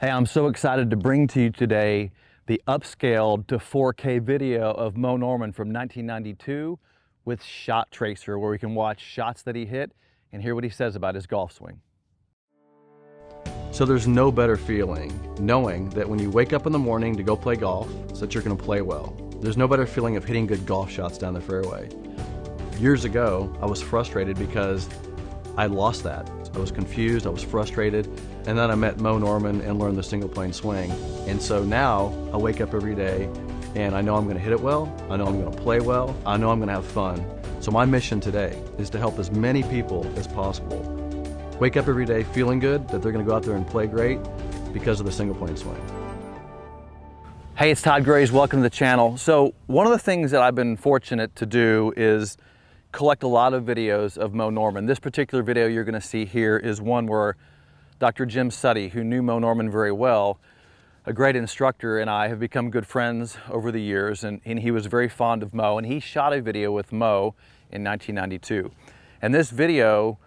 Hey, I'm so excited to bring to you today the upscaled to 4K video of Moe Norman from 1992 with Shot Tracer, where we can watch shots that he hit and hear what he says about his golf swing. So there's no better feeling knowing that when you wake up in the morning to go play golf, so that you're going to play well. There's no better feeling of hitting good golf shots down the fairway. Years ago, I was frustrated because I lost that. I was confused, I was frustrated, and then I met Moe Norman and learned the single plane swing. And so now I wake up every day and I know I'm going to hit it well, I know I'm going to play well, I know I'm going to have fun. So my mission today is to help as many people as possible wake up every day feeling good that they're going to go out there and play great because of the single plane swing. Hey, it's Todd Graves. Welcome to the channel. So one of the things that I've been fortunate to do is collect a lot of videos of Moe Norman. This particular video you're going to see here is one where Dr. Jim Suttie, who knew Moe Norman very well, a great instructor, and I have become good friends over the years, and, and he was very fond of Moe, and he shot a video with Moe in 1992. And this video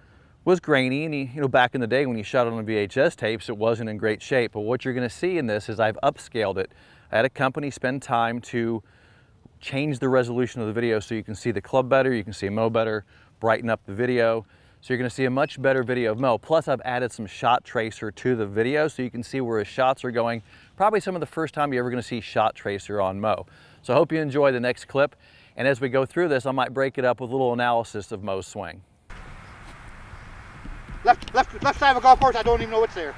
was grainy and he, you know back in the day when you shot it on VHS tapes it wasn't in great shape but what you're going to see in this is I've upscaled it I had a company spend time to change the resolution of the video so you can see the club better you can see Moe better brighten up the video so you're going to see a much better video of Moe plus I've added some shot tracer to the video so you can see where his shots are going probably some of the first time you're ever going to see shot tracer on Moe so I hope you enjoy the next clip and as we go through this I might break it up with a little analysis of Moe's swing Left, left, left side of a golf course, I don't even know what's there.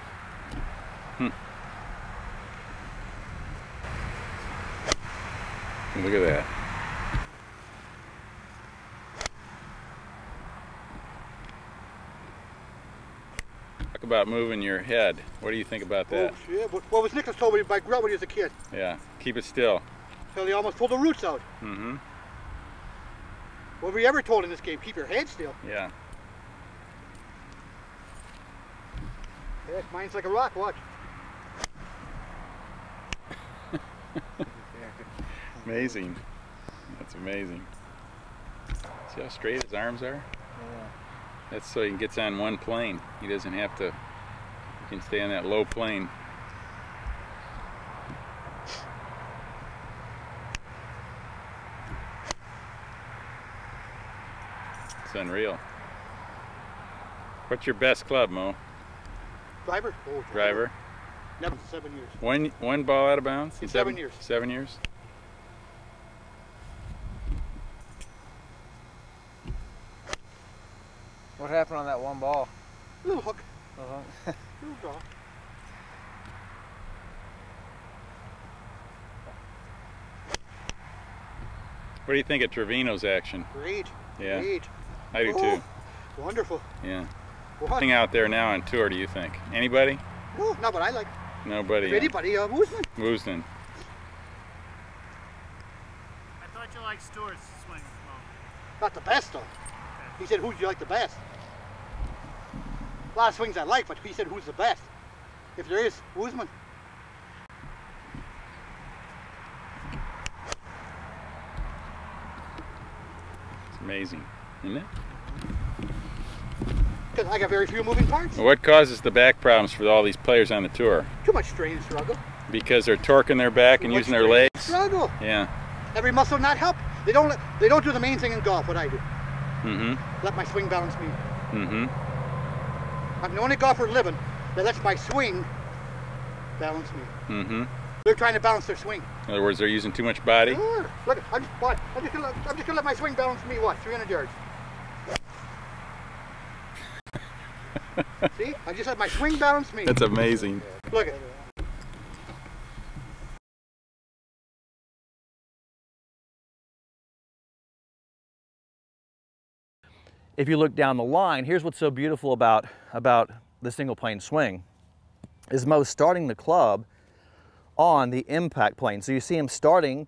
Hmm. Look at that. About moving your head. What do you think about that? Oh, shit. What was Nicklaus told me by Grout when he was a kid? Yeah, keep it still. Till he almost pulled the roots out. Mm-hmm. What were we ever told in this game? Keep your head still. Yeah. Yeah, mine's like a rock, watch. amazing. That's amazing. See how straight his arms are? Yeah. That's so he gets on one plane. He doesn't have to, he can stay on that low plane. It's unreal. What's your best club, Moe? Driver? Oh, driver. Never seven years. One one ball out of bounds? In seven, seven years. Seven years? What happened on that one ball? Little hook. Uh -huh. Little. What do you think of Trevino's action? Great. Yeah. Great. I do oh, too. Wonderful. Yeah. What? out there now on tour, do you think? Anybody? No, not what I like. Nobody. If anybody, uh, Woosnam. Woosnam. I thought you liked Stewart's swing. Well. Not the best, though. Okay. He said, who'd you like the best? A lot of swings I like, but he said, who's the best? If there is, Woosnam. It's amazing, isn't it? Because I got very few moving parts. What causes the back problems for all these players on the tour? Too much strain and struggle. Because they're torquing their back Too and using their legs? Struggle. Yeah. Every muscle not help. They don't they don't do the main thing in golf, what I do. Mm-hmm. Let my swing balance me. Mm-hmm. I'm the only golfer living that lets my swing balance me. Mm-hmm. They're trying to balance their swing. In other words, they're using too much body? Sure. Look, I'm just, I'm just, gonna, I'm just gonna let my swing balance me, what, 300 yards? See? I just let my swing balance me. That's amazing. Look at If you look down the line, here's what's so beautiful about, about the single plane swing is Moe starting the club on the impact plane. So you see him starting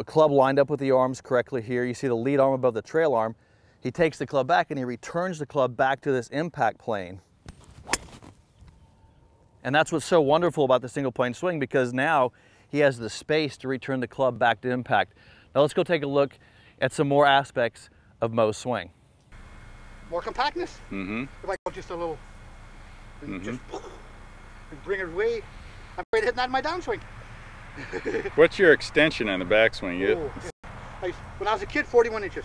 a club lined up with the arms correctly here. You see the lead arm above the trail arm. He takes the club back and he returns the club back to this impact plane. And that's what's so wonderful about the single plane swing because now he has the space to return the club back to impact. Now let's go take a look at some more aspects of Moe's swing. More compactness. Mm-hmm. If I go just a little, mm -hmm. just, and bring it way. I'm afraid of hitting that in my downswing. What's your extension on the backswing? You Oh, I when I was a kid, 41 inches.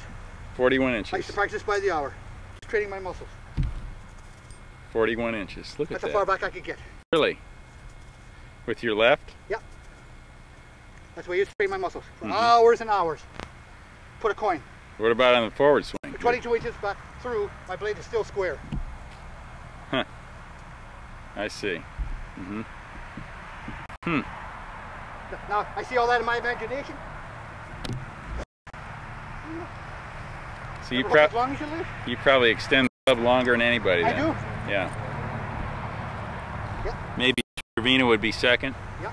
41 inches. I used to practice by the hour, just training my muscles. 41 inches. Look That's at how far back I could get. Really? With your left? Yep. That's why I used to train my muscles for Mhm. hours and hours. Put a coin. What about on the forward swing? 22 inches back through, my blade is still square. Huh. I see. Mm-hmm. Hmm. Now, I see all that in my imagination. So you, Never as long as you live. you probably extend the club longer than anybody I then. do. Yeah. Yep. Maybe Trevino would be second. Yeah.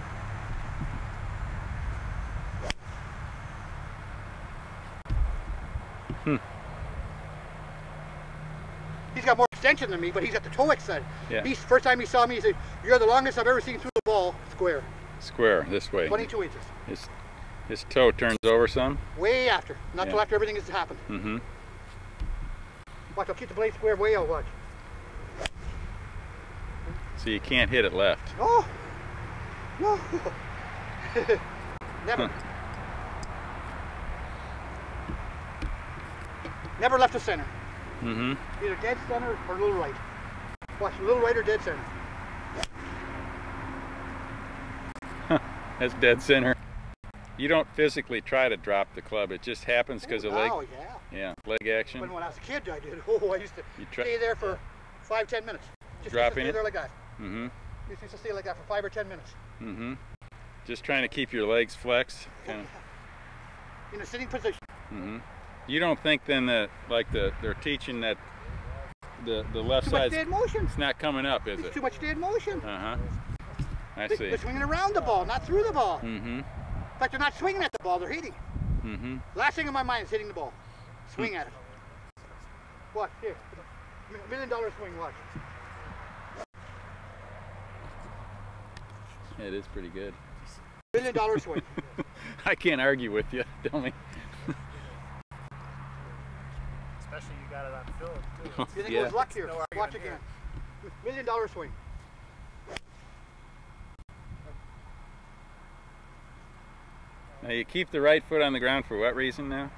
Hmm. He's got more extension than me, but he's at the toe extent. Yeah. He's first time he saw me, he said, "You're the longest I've ever seen through the ball square, Square this way. 22 inches, His, his toe turns over some. way after, not till Yeah. after everything has happened. Mm-hmm. Watch, I'll keep the blade square way out. Watch. So you can't hit it left. No, no, never. Never left the center. Mm-hmm. Either dead center or a little right. Watch, a little right or dead center. That's dead center. You don't physically try to drop the club. It just happens because of leg. Oh yeah. Yeah, leg action. When, when I was a kid, I did. Oh, I used to You try- stay there for five, ten minutes. Just Dropping it? stay there like that. Mm-hmm. Used to stay like that for five or ten minutes. Mm-hmm. Just trying to keep your legs flexed. Kind of. In a sitting position. Mm-hmm. You don't think then that like the they're teaching that the the left side dead motion. it's not coming up, is It's it? too much dead motion. Uh huh. I They, see. they're swinging around the ball, not through the ball. Mm-hmm. In fact, they're not swinging at the ball, they're hitting. Mm-hmm. Last thing in my mind is hitting the ball. Swing at it. Watch, here. Mi- Million dollar swing, watch. It is pretty good. Million dollar swing. I can't argue with you. Tell me. Especially you got it on film too. You think Yeah. it was luck here? No argument Watch here. again. Million dollar swing. Now you keep the right foot on the ground for what reason now?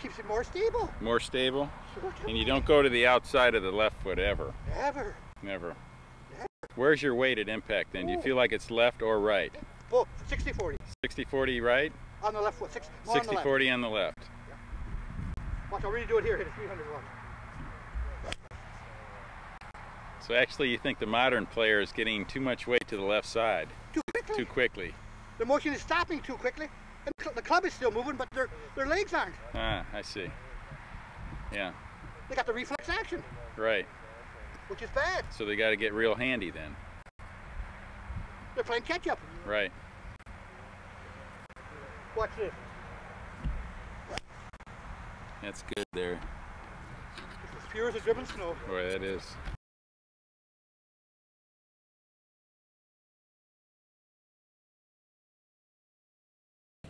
Keeps it more stable. More stable, Sure, and you don't go to the outside of the left foot ever. Never. Never. Where's your weight at impact then? Do you feel like it's left or right? Both 60 40 60-40 right, on the left foot. Six, more on the left. 60-40 on the left. Watch, I'll really it here. Hit a 300 watch. So actually you think the modern player is getting too much weight to the left side Too quickly. too quickly. The motion is stopping too quickly. And cl- the club is still moving, but their their legs aren't. Ah, I see. Yeah, They got the reflex action, right. which is bad. So they got to get real handy then. They're playing catch up. Right. Watch this. That's good there. It's as pure as a driven snow. Boy, that is.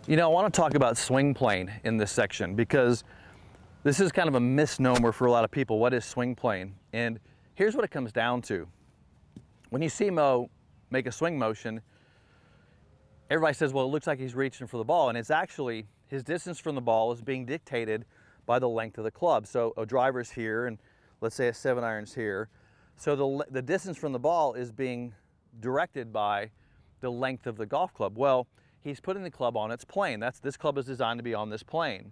You know, I want to talk about swing plane in this section because this is kind of a misnomer for a lot of people. What is swing plane? And here's what it comes down to. When you see Moe make a swing motion, everybody says, well, it looks like he's reaching for the ball. And it's actually, his distance from the ball is being dictated by the length of the club. So a driver's here, and let's say a seven iron's here. So the, the distance from the ball is being directed by the length of the golf club. Well, he's putting the club on its plane. That's this club is designed to be on this plane.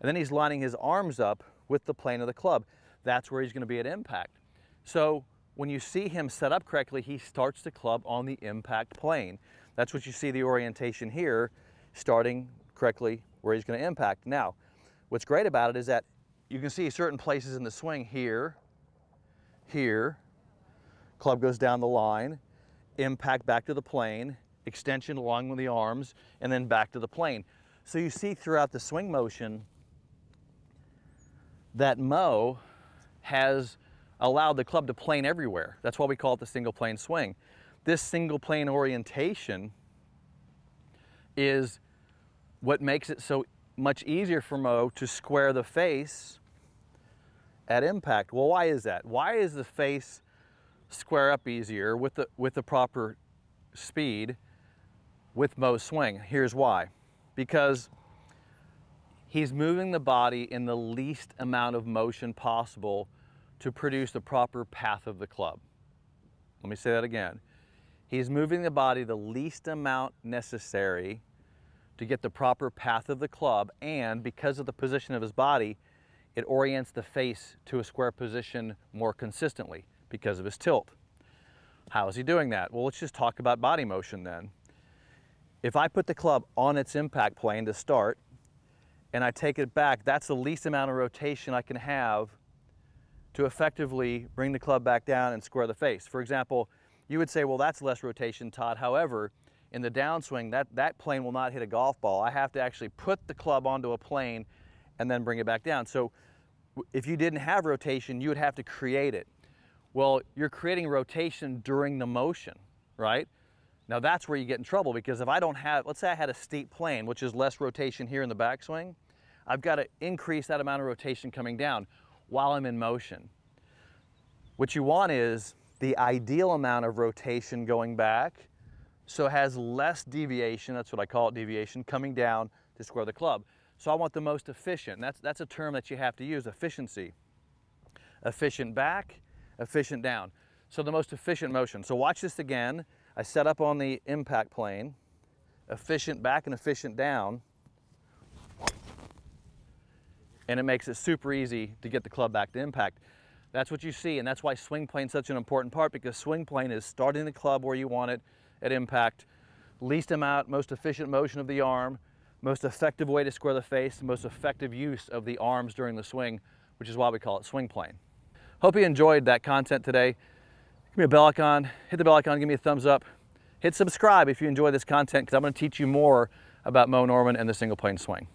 And then he's lining his arms up with the plane of the club. That's where he's going to be at impact. So when you see him set up correctly, he starts the club on the impact plane. That's what you see the orientation here, starting correctly where he's going to impact. Now, what's great about it is that you can see certain places in the swing here, here, club goes down the line, impact back to the plane, extension along with the arms, and then back to the plane. So you see throughout the swing motion that Moe has allowed the club to plane everywhere. That's why we call it the single plane swing. This single plane orientation is what makes it so much easier for Moe to square the face at impact. Well, why is that? Why is the face square up easier with the, with the proper speed with Moe's swing. Here's why. Because he's moving the body in the least amount of motion possible to produce the proper path of the club. Let me say that again. He's moving the body the least amount necessary to get the proper path of the club and because of the position of his body, it orients the face to a square position more consistently because of his tilt. How is he doing that? Well, let's just talk about body motion then. If I put the club on its impact plane to start and I take it back, that's the least amount of rotation I can have to effectively bring the club back down and square the face. For example, you would say, well, that's less rotation, Todd. However, in the downswing, that, that plane will not hit a golf ball. I have to actually put the club onto a plane and then bring it back down. So if you didn't have rotation, you would have to create it. Well, you're creating rotation during the motion, right? Now that's where you get in trouble because if I don't have, let's say I had a steep plane, which is less rotation here in the backswing, I've got to increase that amount of rotation coming down while I'm in motion. What you want is the ideal amount of rotation going back so it has less deviation, that's what I call it, deviation, coming down to square the club. So I want the most efficient. That's, that's a term that you have to use, efficiency. Efficient back, efficient down. So the most efficient motion. So watch this again. I set up on the impact plane, efficient back and efficient down, and it makes it super easy to get the club back to impact. That's what you see, and that's why swing plane is such an important part because swing plane is starting the club where you want it at impact, least amount, most efficient motion of the arm, most effective way to square the face, most effective use of the arms during the swing, which is why we call it swing plane. Hope you enjoyed that content today. Give me a bell icon, hit the bell icon, give me a thumbs up. Hit subscribe if you enjoy this content because I'm going to teach you more about Moe Norman and the single plane swing.